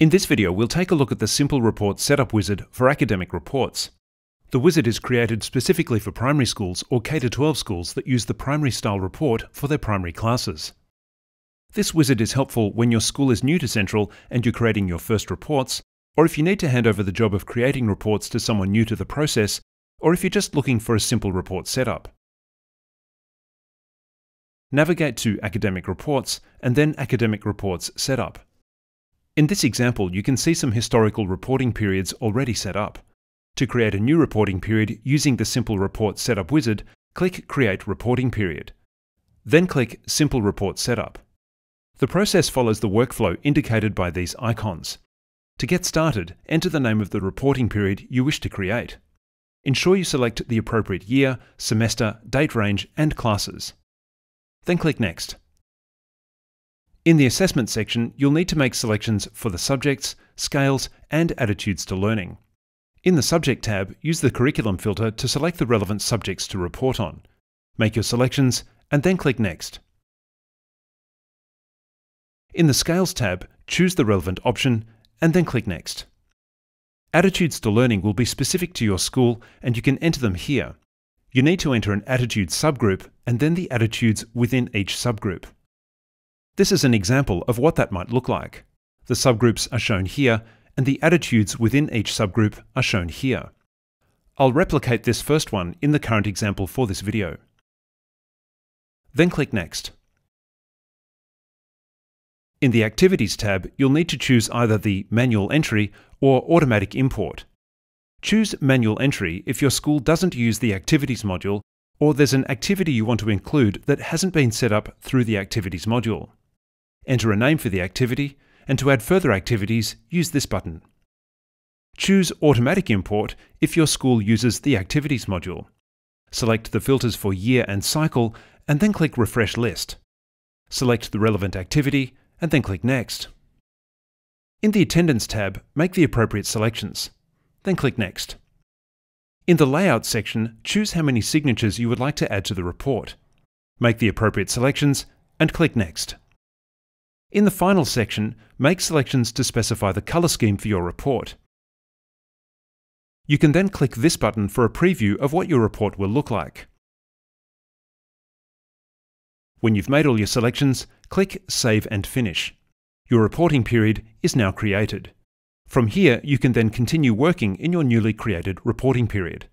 In this video, we'll take a look at the Simple Report Setup Wizard for academic reports. The wizard is created specifically for primary schools or K-12 schools that use the primary style report for their primary classes. This wizard is helpful when your school is new to Sentral and you're creating your first reports, or if you need to hand over the job of creating reports to someone new to the process, or if you're just looking for a simple report setup. Navigate to Academic Reports and then Academic Reports Setup. In this example, you can see some historical reporting periods already set up. To create a new reporting period using the Simple Report Setup wizard, click Create Reporting Period. Then click Simple Report Setup. The process follows the workflow indicated by these icons. To get started, enter the name of the reporting period you wish to create. Ensure you select the appropriate year, semester, date range, and classes. Then click Next. In the Assessment section, you'll need to make selections for the subjects, scales, and attitudes to learning. In the Subject tab, use the Curriculum filter to select the relevant subjects to report on. Make your selections, and then click Next. In the Scales tab, choose the relevant option, and then click Next. Attitudes to learning will be specific to your school, and you can enter them here. You need to enter an attitude subgroup, and then the attitudes within each subgroup. This is an example of what that might look like. The subgroups are shown here, and the attitudes within each subgroup are shown here. I'll replicate this first one in the current example for this video. Then click Next. In the Activities tab, you'll need to choose either the Manual Entry or Automatic Import. Choose Manual Entry if your school doesn't use the Activities module or there's an activity you want to include that hasn't been set up through the Activities module. Enter a name for the activity and to add further activities, use this button. Choose Automatic Import if your school uses the Activities module. Select the filters for year and cycle, and then click Refresh List. Select the relevant activity, and then click Next. In the Attendance tab, make the appropriate selections. Then click Next. In the Layout section, choose how many signatures you would like to add to the report. Make the appropriate selections, and click Next. In the final section, make selections to specify the colour scheme for your report. You can then click this button for a preview of what your report will look like. When you've made all your selections, click Save and Finish. Your reporting period is now created. From here, you can then continue working in your newly created reporting period.